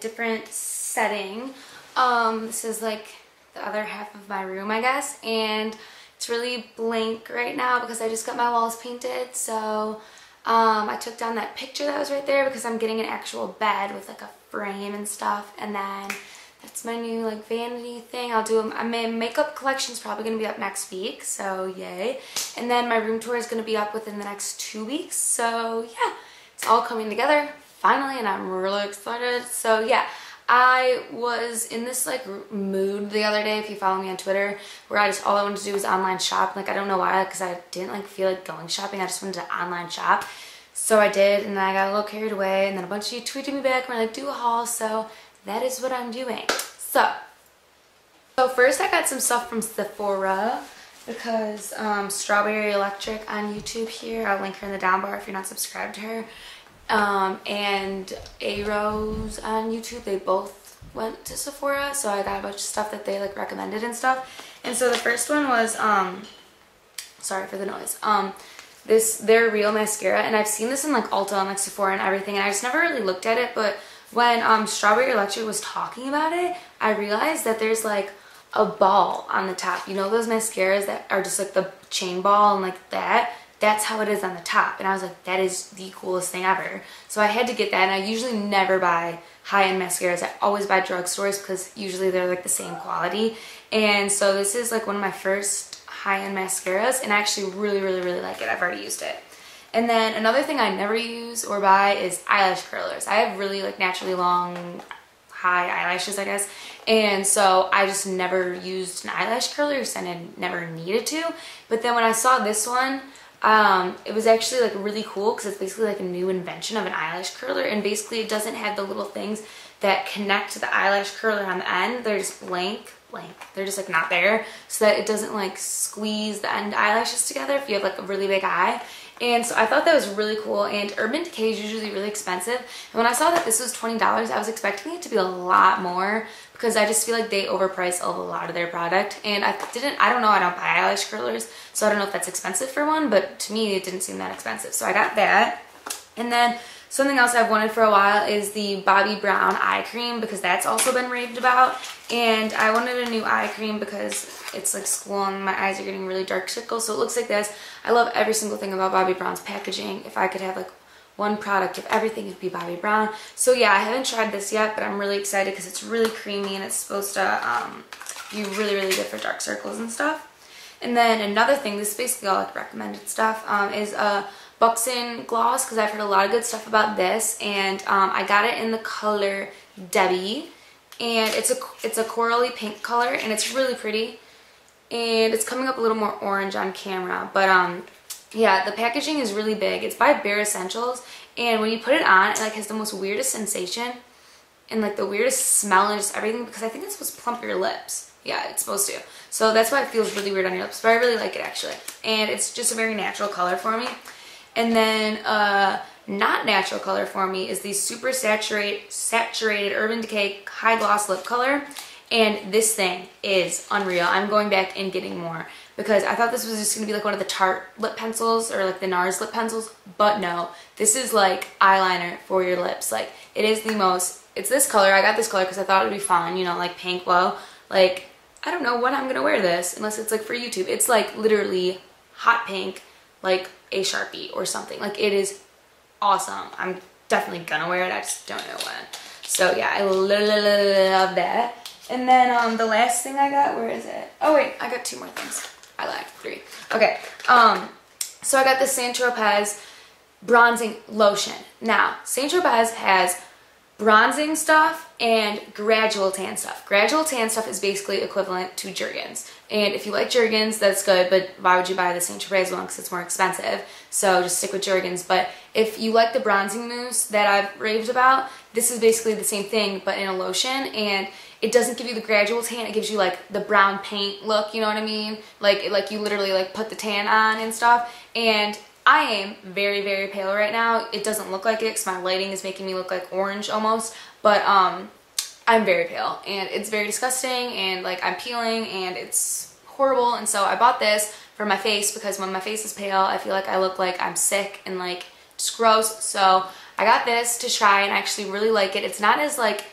different setting. Um, this is like the other half of my room, I guess, and it's really blank right now because I just got my walls painted, so um, I took down that picture that was right there because I'm getting an actual bed with like a frame and stuff, and then that's my new like vanity thing. I'll do my makeup collection is probably going to be up next week, so yay. And then my room tour is going to be up within the next two weeks, so yeah, it's all coming together finally, and I'm really excited. So yeah, I was in this like mood the other day, if you follow me on Twitter, where I just, all I wanted to do was online shop. Like, I don't know why, because I didn't like feel like going shopping. I just wanted to online shop. So I did, and I got a little carried away, and then a bunch of you tweeted me back and were like, do a haul, so that is what I'm doing. So, so first I got some stuff from Sephora because um, Strawberry Electric on YouTube here, I'll link her in the down bar if you're not subscribed to her, um, and A Rose on YouTube, they both went to Sephora, so I got a bunch of stuff that they like recommended and stuff. And so the first one was, um, sorry for the noise, um, this, They're Real mascara, and I've seen this in like Ulta and like Sephora and everything, and I just never really looked at it, but when um, Strawberry Electric was talking about it, I realized that there's like a ball on the top. You know those mascaras that are just like the chain ball and like that? That's how it is on the top. And I was like, that is the coolest thing ever. So I had to get that. And I usually never buy high-end mascaras. I always buy drugstores because usually they're like the same quality. And so this is like one of my first high-end mascaras. And I actually really, really, really like it. I've already used it. And then another thing I never use or buy is eyelash curlers. I have really like naturally long high eyelashes, I guess. And so I just never used an eyelash curler because I never needed to. But then when I saw this one, um, it was actually like really cool because it's basically like a new invention of an eyelash curler. And basically it doesn't have the little things that connect to the eyelash curler on the end. They're just blank, blank. They're just like not there so that it doesn't like squeeze the end eyelashes together if you have like a really big eye. And so I thought that was really cool and Urban Decay is usually really expensive. And when I saw that this was $20, I was expecting it to be a lot more because I just feel like they overprice a lot of their product. And I didn't, I don't know, I don't buy eyelash curlers, so I don't know if that's expensive for one, but to me it didn't seem that expensive. So I got that. And then Something else I've wanted for a while is the Bobbi Brown eye cream because that's also been raved about. And I wanted a new eye cream because it's like school and my eyes are getting really dark circles. So it looks like this. I love every single thing about Bobbi Brown's packaging. If I could have like one product of everything, it'd be Bobbi Brown. So yeah, I haven't tried this yet, but I'm really excited because it's really creamy and it's supposed to um, be really, really good for dark circles and stuff. And then another thing, this is basically all like recommended stuff, um, is a Buxom gloss because I've heard a lot of good stuff about this and um, I got it in the color Debbie and it's a it's a corally pink color and it's really pretty and it's coming up a little more orange on camera but um yeah the packaging is really big. It's by Bare Escentuals and when you put it on it like has the most weirdest sensation and like the weirdest smell and just everything because I think it's supposed to plump your lips. Yeah it's supposed to. So that's why it feels really weird on your lips but I really like it actually. And it's just a very natural color for me and then uh, not natural color for me is the super saturate, saturated Urban Decay High Gloss Lip Color. And this thing is unreal. I'm going back and getting more because I thought this was just going to be like one of the Tarte lip pencils or like the NARS lip pencils. But no, this is like eyeliner for your lips. Like it is the most, it's this color. I got this color because I thought it would be fun, you know, like pink glow. Like, I don't know when I'm going to wear this unless it's like for YouTube. It's like literally hot pink, like a Sharpie or something. Like it is awesome. I'm definitely gonna wear it. I just don't know when. So yeah, I love that. And then um, the last thing I got, where is it? Oh wait, I got two more things. I lied, three. Okay, um, so I got the Saint Tropez bronzing lotion. Now, Saint Tropez has bronzing stuff and gradual tan stuff. Gradual tan stuff is basically equivalent to Jergens. And if you like Jergens, that's good, but why would you buy the St. Tropez one? Because it's more expensive. So just stick with Jergens. But if you like the bronzing mousse that I've raved about, this is basically the same thing, but in a lotion. And it doesn't give you the gradual tan. It gives you like the brown paint look, you know what I mean? Like, like you literally like put the tan on and stuff. And I am very, very pale right now. It doesn't look like it because my lighting is making me look like orange almost. But um, I'm very pale and it's very disgusting and like I'm peeling and it's horrible. And so I bought this for my face because when my face is pale, I feel like I look like I'm sick and like just gross. So I got this to try and I actually really like it. It's not as like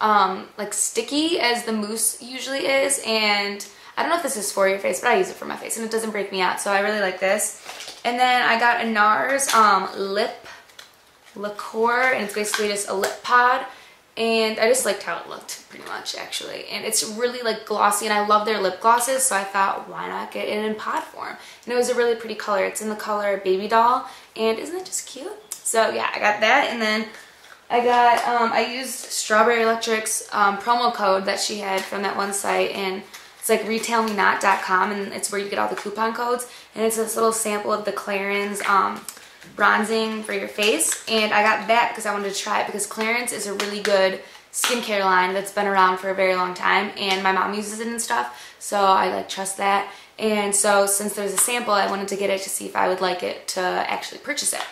um, like sticky as the mousse usually is and I don't know if this is for your face, but I use it for my face and it doesn't break me out. So I really like this. And then I got a NARS um, lip liqueur and it's basically just a lip pod. And I just liked how it looked pretty much actually. And it's really like glossy and I love their lip glosses so I thought why not get it in pod form? And it was a really pretty color. It's in the color baby doll and isn't it just cute? So yeah I got that and then I got um, I used Strawberry Electric's um, promo code that she had from that one site and like retailmenot.com and it's where you get all the coupon codes. And it's this little sample of the Clarins um, bronzing for your face. And I got that because I wanted to try it because Clarins is a really good skincare line that's been around for a very long time and my mom uses it and stuff so I like trust that. And so since there's a sample I wanted to get it to see if I would like it to actually purchase it.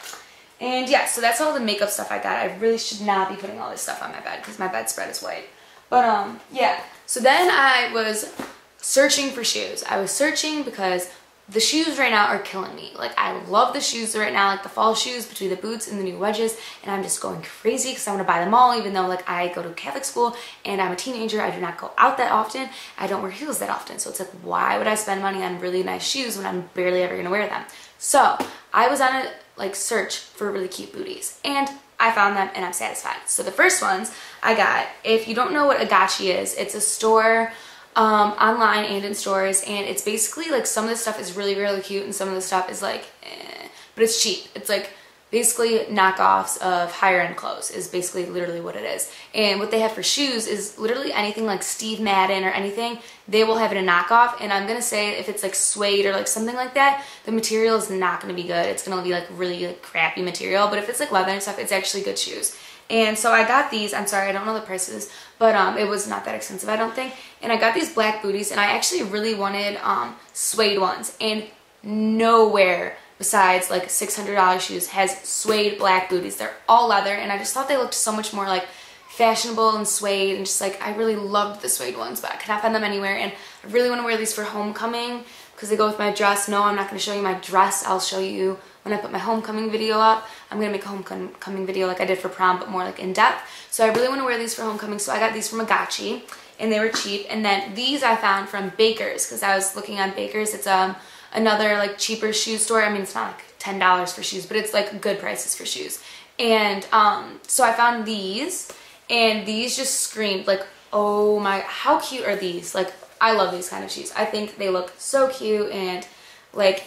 And yeah so that's all the makeup stuff I got. I really should not be putting all this stuff on my bed because my bedspread is white. But um yeah. So then I was searching for shoes I was searching because the shoes right now are killing me. Like I love the shoes right now, like the fall shoes between the boots and the new wedges, and I'm just going crazy because I want to buy them all, even though like I go to Catholic school and I'm a teenager. I do not go out that often. I don't wear heels that often. So it's like, why would I spend money on really nice shoes when I'm barely ever gonna wear them? So I was on a like search for really cute booties and I found them and I'm satisfied. So the first ones I got, if you don't know what A'GACI is, it's a store um, online and in stores and it's basically like some of the stuff is really really cute and some of the stuff is like eh, but it's cheap. It's like basically knockoffs of higher end clothes is basically literally what it is. And what they have for shoes is literally anything like Steve Madden or anything they will have it a knockoff. And I'm gonna say if it's like suede or like something like that the material is not gonna be good. It's gonna be like really like crappy material. But if it's like leather and stuff it's actually good shoes. And so I got these, I'm sorry, I don't know the prices, but um, it was not that expensive, I don't think. And I got these black booties, and I actually really wanted um, suede ones. And nowhere besides like $600 shoes has suede black booties. They're all leather, and I just thought they looked so much more like fashionable and suede and just like I really loved the suede ones but I could not find them anywhere and I really want to wear these for homecoming because they go with my dress. No, I'm not going to show you my dress. I'll show you when I put my homecoming video up. I'm going to make a homecoming video like I did for prom, but more like in depth. So I really want to wear these for homecoming. So I got these from A'GACI and they were cheap. And then these I found from Baker's because I was looking on Baker's. It's um another like cheaper shoe store. I mean, it's not like $10 for shoes, but it's like good prices for shoes. And um, so I found these and these just screamed like, oh my, how cute are these? Like, I love these kind of shoes. I think they look so cute and like,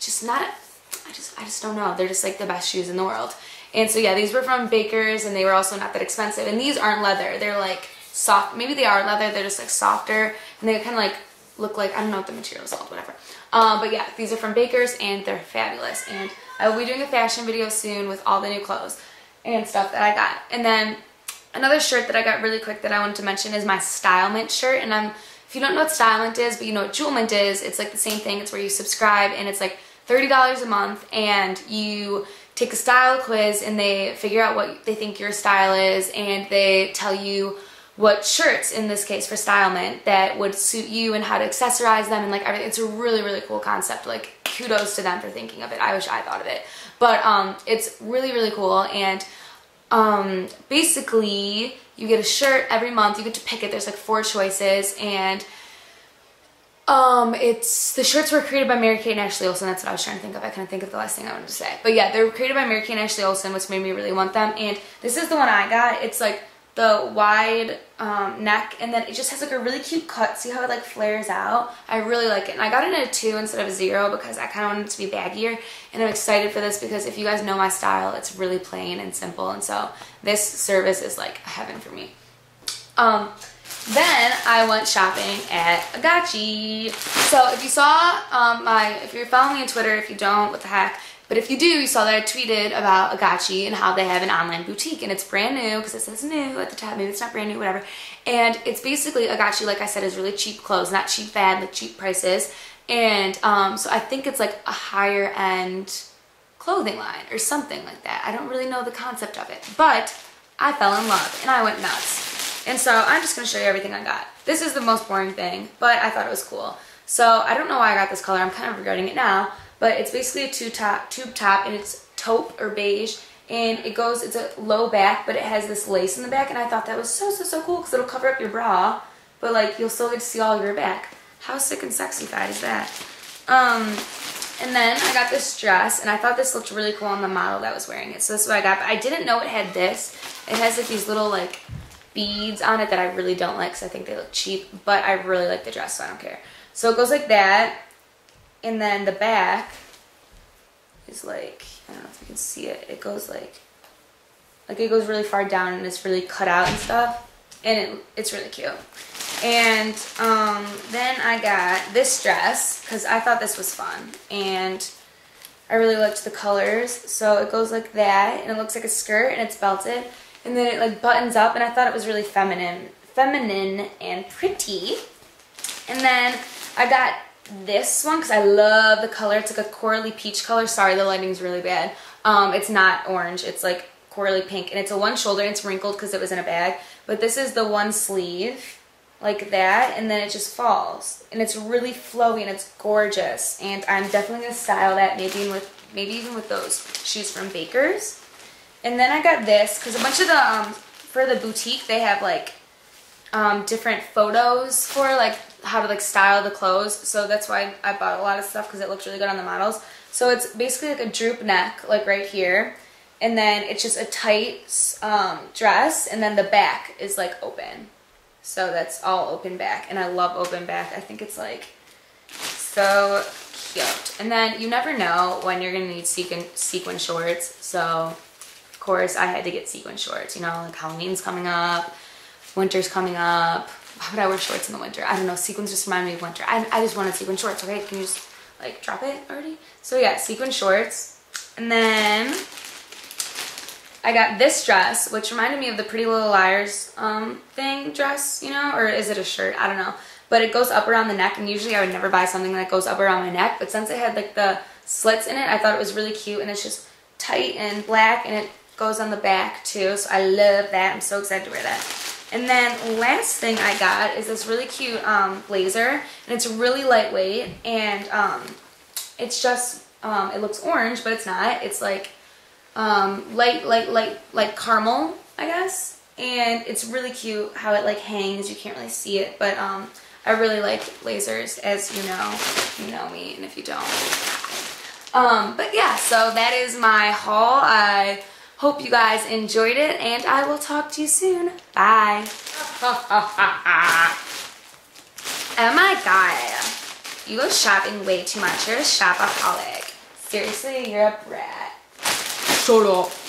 just not I just, I just don't know. They're just like the best shoes in the world. And so yeah, these were from Baker's and they were also not that expensive. And these aren't leather. They're like soft. Maybe they are leather. They're just like softer. And they kind of like look like, I don't know what the material is called, whatever. Um, but yeah, these are from Baker's and they're fabulous. And I will be doing a fashion video soon with all the new clothes and stuff that I got. And then another shirt that I got really quick that I wanted to mention is my Style Mint shirt. And I'm, if you don't know what Style Mint is, but you know what JewelMint is, it's like the same thing. It's where you subscribe and it's like $30 a month and you take a style quiz and they figure out what they think your style is and they tell you what shirts in this case for Style Mint that would suit you and how to accessorize them and like everything it's a really really cool concept like kudos to them for thinking of it i wish i thought of it but um it's really really cool and um basically you get a shirt every month you get to pick it there's like four choices and um, it's, the shirts were created by Mary Kate and Ashley Olsen. That's what I was trying to think of. I couldn't think of the last thing I wanted to say. But yeah, they were created by Mary Kate and Ashley Olsen, which made me really want them. And this is the one I got. It's like the wide um, neck and then it just has like a really cute cut. See how it like flares out? I really like it. And I got it in a two instead of a zero because I kind of wanted it to be baggier. And I'm excited for this because if you guys know my style, it's really plain and simple. And so this service is like heaven for me. Um, then I went shopping at A'GACI. So if you saw um, my, if you're following me on Twitter, if you don't, what the heck. But if you do, you saw that I tweeted about A'GACI and how they have an online boutique and it's brand new because it says new at the top. Maybe it's not brand new, whatever. And it's basically A'GACI, like I said, is really cheap clothes, not cheap fad, like cheap prices. And um, so I think it's like a higher end clothing line or something like that. I don't really know the concept of it, but I fell in love and I went nuts. And so I'm just going to show you everything I got. This is the most boring thing, but I thought it was cool. So I don't know why I got this color. I'm kind of regretting it now. But it's basically a tube top, tube top and it's taupe or beige. and it goes, it's a low back, but it has this lace in the back, and I thought that was so, so, so cool because it'll cover up your bra, but like you'll still get to see all your back. How sick and sexified is that? Um, and then I got this dress, and I thought this looked really cool on the model that was wearing it. So this is what I got. But I didn't know it had this. It has like these little like beads on it that I really don't like because I think they look cheap. But I really like the dress, so I don't care. So it goes like that. And then the back is like, I don't know if you can see it. It goes like, like it goes really far down and it's really cut out and stuff. And it, it's really cute. And um, then I got this dress because I thought this was fun. And I really liked the colors. So it goes like that and it looks like a skirt and it's belted. And then it like buttons up and I thought it was really feminine, feminine and pretty. And then I got this one because I love the color. It's like a corally peach color. Sorry, the lighting's really bad. Um, it's not orange. It's like corally pink. And it's a one shoulder. And it's wrinkled because it was in a bag. But this is the one sleeve like that. And then it just falls. And it's really flowy and it's gorgeous. And I'm definitely going to style that maybe with maybe even with those shoes from Baker's. And then I got this because a bunch of the, um, for the boutique, they have like um, different photos for like how to like style the clothes. So that's why I bought a lot of stuff because it looks really good on the models. So it's basically like a droop neck, like right here. And then it's just a tight um, dress. And then the back is like open. So that's all open back. And I love open back. I think it's like so cute. And then you never know when you're going to need sequin, sequin shorts. So of course I had to get sequin shorts. You know, like Halloween's coming up. Winter's coming up why would I wear shorts in the winter? I don't know. Sequins just remind me of winter. I, I just wanted sequin shorts, okay? Can you just like drop it already? So yeah, sequin shorts. And then I got this dress, which reminded me of the Pretty Little Liars um, thing dress, you know? Or is it a shirt? I don't know. But it goes up around the neck, and usually I would never buy something that goes up around my neck. But since it had like the slits in it, I thought it was really cute, and it's just tight and black, and it goes on the back too. So I love that. I'm so excited to wear that. And then last thing I got is this really cute um, blazer. And it's really lightweight. And um, it's just, um, it looks orange, but it's not. It's like um, light, light, light, like caramel, I guess. And it's really cute how it like hangs. You can't really see it. But um, I really like blazers, as you know. You know me, and if you don't. Um, but yeah, so that is my haul. I Hope you guys enjoyed it, and I will talk to you soon. Bye. oh my god. You go shopping way too much. You're a shopaholic. Seriously, you're a brat. Shut up.